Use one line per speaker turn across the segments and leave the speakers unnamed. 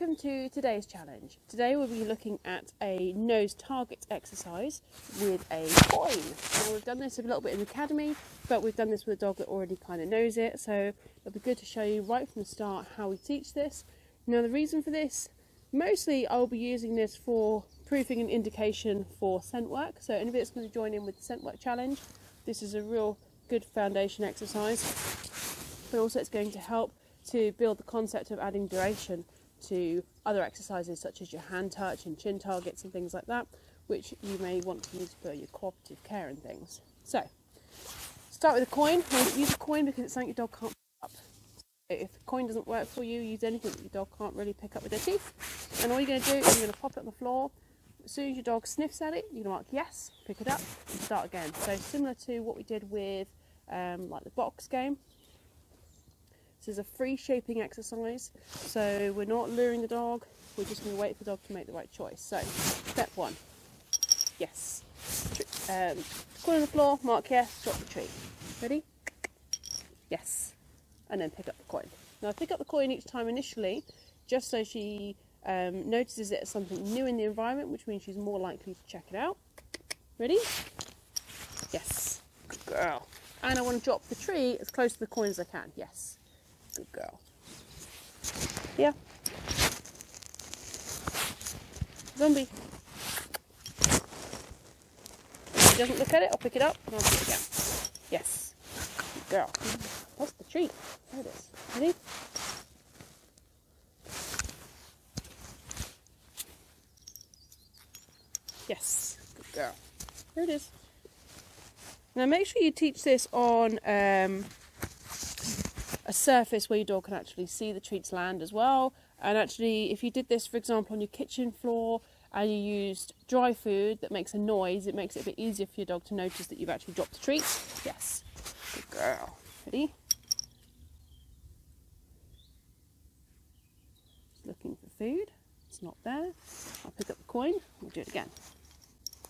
welcome to today's challenge. Today we'll be looking at a nose target exercise with a coin. Now we've done this a little bit in the academy, but we've done this with a dog that already kind of knows it, so it'll be good to show you right from the start how we teach this. Now the reason for this, mostly I'll be using this for proofing and indication for scent work, so anybody that's going to join in with the scent work challenge, this is a real good foundation exercise, but also it's going to help to build the concept of adding duration to other exercises such as your hand touch and chin targets and things like that, which you may want to use for your cooperative care and things. So, start with a coin. Use a coin because it's something your dog can't pick up. If the coin doesn't work for you, use anything that your dog can't really pick up with their teeth. And all you're going to do is you're going to pop it on the floor. As soon as your dog sniffs at it, you're going to mark yes, pick it up, and start again. So similar to what we did with um, like the box game. This is a free shaping exercise, so we're not luring the dog, we're just going to wait for the dog to make the right choice. So, step one, yes. Um, coin on the floor, mark yes, drop the treat. Ready? Yes. And then pick up the coin. Now, I pick up the coin each time initially, just so she um, notices it as something new in the environment, which means she's more likely to check it out. Ready? Yes. Good girl. And I want to drop the tree as close to the coin as I can. Yes. Girl. Yeah. Zombie. If she doesn't look at it, I'll pick it up and I'll it again. Yes. Good girl. What's the treat? There it is. Ready? Yes. Good girl. There it is. Now make sure you teach this on um, a surface where your dog can actually see the treats land as well. And actually, if you did this, for example, on your kitchen floor and you used dry food that makes a noise, it makes it a bit easier for your dog to notice that you've actually dropped the treats. Yes. Good girl. Ready? Looking for food. It's not there. I'll pick up the coin. We'll do it again.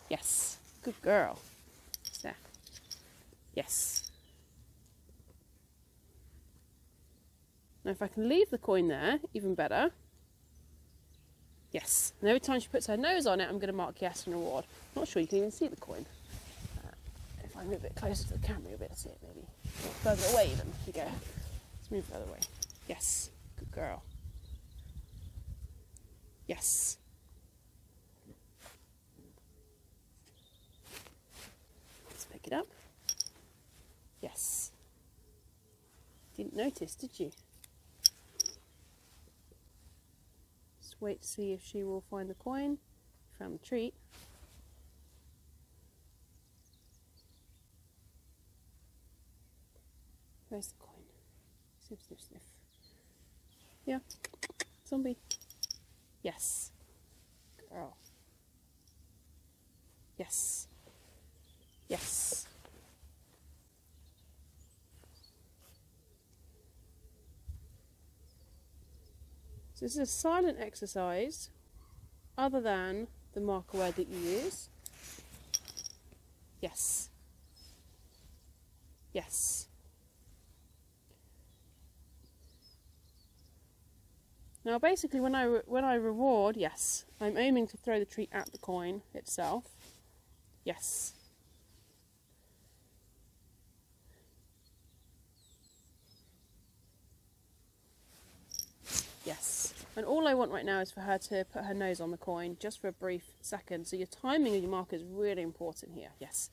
Yes. Good girl. It's there. Yes. Now if I can leave the coin there, even better. Yes. And every time she puts her nose on it, I'm going to mark yes and reward. I'm Not sure you can even see the coin. Uh, if I move it closer to the camera, you'll be able to see it maybe. Further away even. Here you go. Let's move further away. Yes. Good girl. Yes. Let's pick it up. Yes. Didn't notice, did you? Wait to see if she will find the coin. from the treat. Where's the coin? Sniff, sniff, sniff. Yeah. Zombie. Yes. Girl. Yes. Yes. So this is a silent exercise other than the marker word that you use. Yes. Yes. Now basically when I when I reward, yes, I'm aiming to throw the treat at the coin itself. Yes. Yes. And all I want right now is for her to put her nose on the coin just for a brief second. So your timing of your marker is really important here. Yes.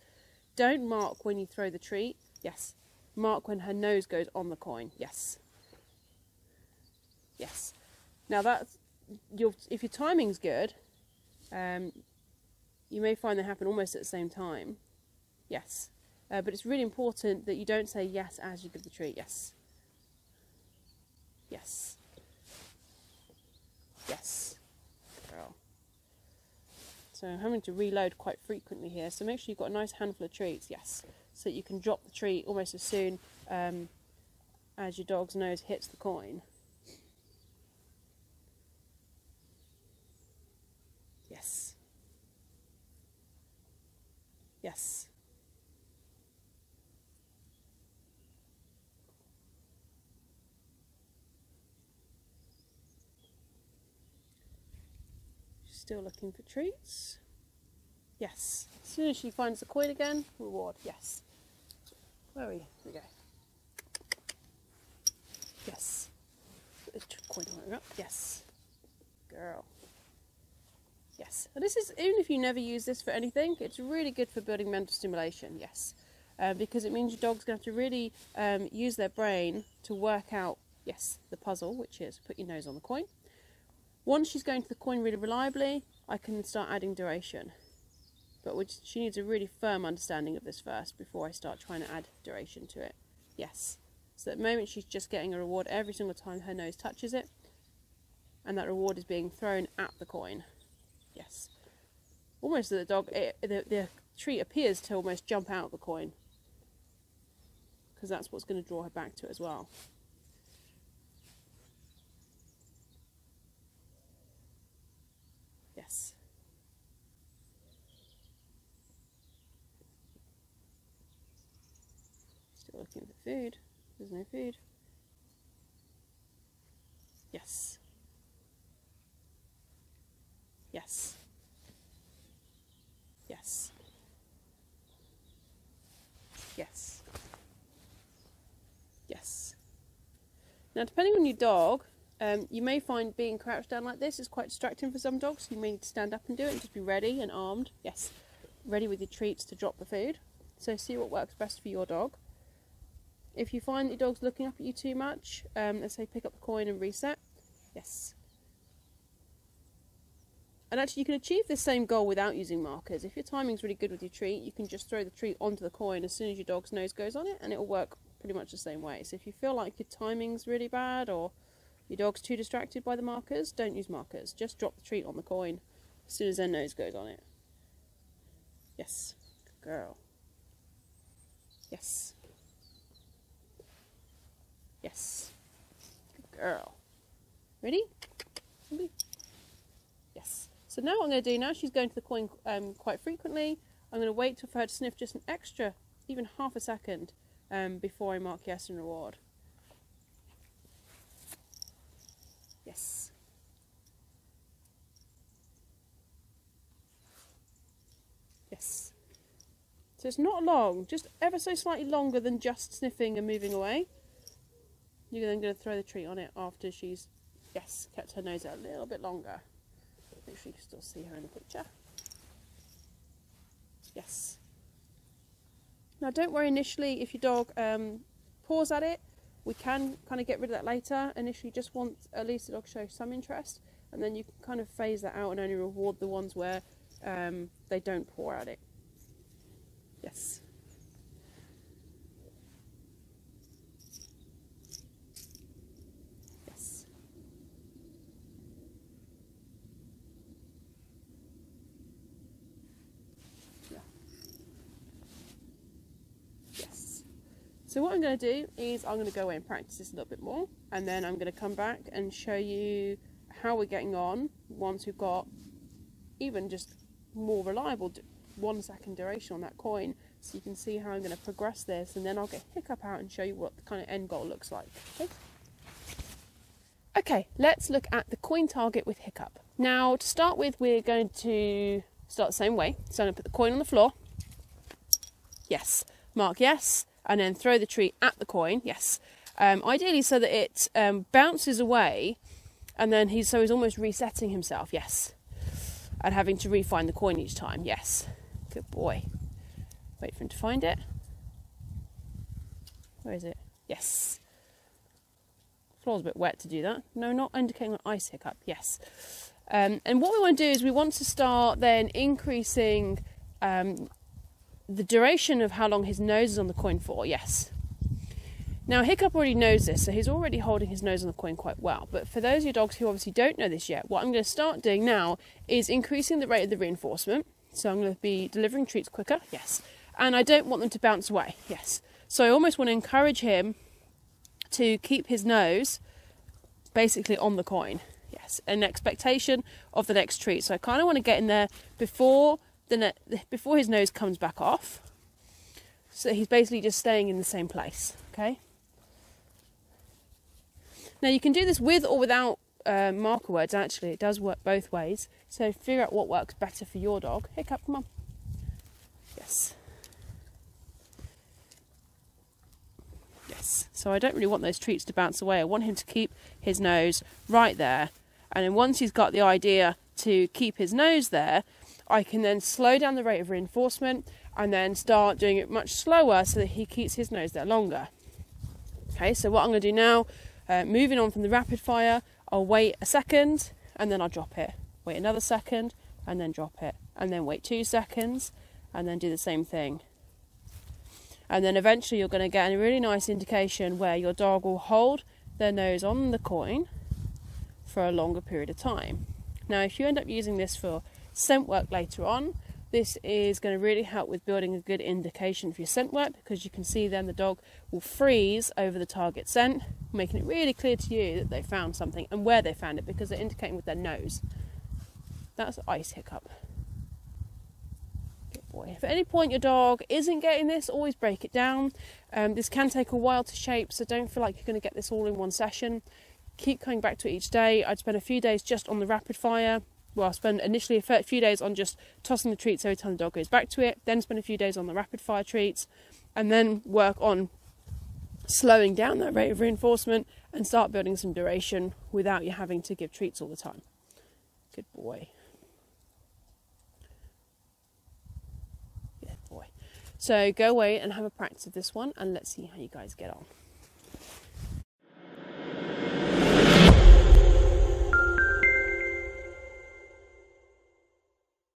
Don't mark when you throw the treat. Yes. Mark when her nose goes on the coin. Yes. Yes. Now that's your if your timing's good, um, you may find they happen almost at the same time. Yes. Uh, but it's really important that you don't say yes as you give the treat. Yes. Yes. Yes. Girl. So I'm having to reload quite frequently here. So make sure you've got a nice handful of treats. Yes. So you can drop the treat almost as soon um, as your dog's nose hits the coin. Yes. Yes. Still looking for treats. Yes. As soon as she finds the coin again, reward. Yes. Where are we? Here we go. Yes. The Coin up. Yes. Girl. Yes. And this is, even if you never use this for anything, it's really good for building mental stimulation. Yes. Uh, because it means your dog's going to have to really um, use their brain to work out, yes, the puzzle, which is put your nose on the coin. Once she's going to the coin really reliably, I can start adding duration. But she needs a really firm understanding of this first before I start trying to add duration to it. Yes. So at the moment she's just getting a reward every single time her nose touches it. And that reward is being thrown at the coin. Yes. Almost that the dog, it, the, the treat appears to almost jump out of the coin. Because that's what's going to draw her back to it as well. Yes. Still looking for food. There's no food. Yes. Yes. Yes. Yes. Yes. Now, depending on your dog, um, you may find being crouched down like this is quite distracting for some dogs. You may need to stand up and do it and just be ready and armed. Yes, ready with your treats to drop the food. So see what works best for your dog. If you find your dog's looking up at you too much, um, let's say pick up the coin and reset. Yes. And actually you can achieve this same goal without using markers. If your timing's really good with your treat, you can just throw the treat onto the coin as soon as your dog's nose goes on it and it'll work pretty much the same way. So if you feel like your timing's really bad or your dog's too distracted by the markers, don't use markers. Just drop the treat on the coin as soon as their nose goes on it. Yes. Good girl. Yes. Yes. Good girl. Ready? Yes. So now what I'm going to do, now she's going to the coin um, quite frequently, I'm going to wait for her to sniff just an extra, even half a second, um, before I mark yes and reward. Yes. Yes. So it's not long, just ever so slightly longer than just sniffing and moving away. You're then going to throw the treat on it after she's, yes, kept her nose out a little bit longer. Make sure you can still see her in the picture. Yes. Now don't worry initially if your dog um, paws at it we can kind of get rid of that later. Initially, just want at least the dog show some interest, and then you can kind of phase that out and only reward the ones where um, they don't paw at it. Yes. So what I'm going to do is I'm going to go away and practice this a little bit more and then I'm going to come back and show you how we're getting on once we've got even just more reliable one second duration on that coin so you can see how I'm going to progress this and then I'll get Hiccup out and show you what the kind of end goal looks like. Okay, okay let's look at the coin target with Hiccup. Now to start with we're going to start the same way. So I'm going to put the coin on the floor. Yes. Mark yes and then throw the tree at the coin. Yes, um, ideally so that it um, bounces away, and then he's so he's almost resetting himself. Yes, and having to re-find the coin each time. Yes, good boy. Wait for him to find it. Where is it? Yes. Floor's a bit wet to do that. No, not indicating an ice Hiccup. Yes. Um, and what we want to do is we want to start then increasing um, the duration of how long his nose is on the coin for, yes. Now, Hiccup already knows this, so he's already holding his nose on the coin quite well. But for those of your dogs who obviously don't know this yet, what I'm going to start doing now is increasing the rate of the reinforcement. So I'm going to be delivering treats quicker, yes. And I don't want them to bounce away, yes. So I almost want to encourage him to keep his nose basically on the coin, yes, an expectation of the next treat. So I kind of want to get in there before the before his nose comes back off. So he's basically just staying in the same place. Okay. Now you can do this with or without uh, marker words actually. It does work both ways. So figure out what works better for your dog. Hiccup, come on. Yes. Yes. So I don't really want those treats to bounce away. I want him to keep his nose right there. And then once he's got the idea to keep his nose there, I can then slow down the rate of reinforcement and then start doing it much slower so that he keeps his nose there longer. Okay, so what I'm going to do now, uh, moving on from the rapid fire, I'll wait a second and then I'll drop it. Wait another second and then drop it. And then wait two seconds and then do the same thing. And then eventually you're going to get a really nice indication where your dog will hold their nose on the coin for a longer period of time. Now, if you end up using this for scent work later on, this is going to really help with building a good indication for your scent work because you can see then the dog will freeze over the target scent, making it really clear to you that they found something and where they found it because they're indicating with their nose. That's ice Hiccup. Good boy. If at any point your dog isn't getting this, always break it down. Um, this can take a while to shape, so don't feel like you're going to get this all in one session. Keep coming back to it each day. I'd spend a few days just on the rapid fire, well, I'll spend initially a few days on just tossing the treats every time the dog goes back to it, then spend a few days on the rapid fire treats, and then work on slowing down that rate of reinforcement and start building some duration without you having to give treats all the time. Good boy. Good boy. So go away and have a practice of this one, and let's see how you guys get on.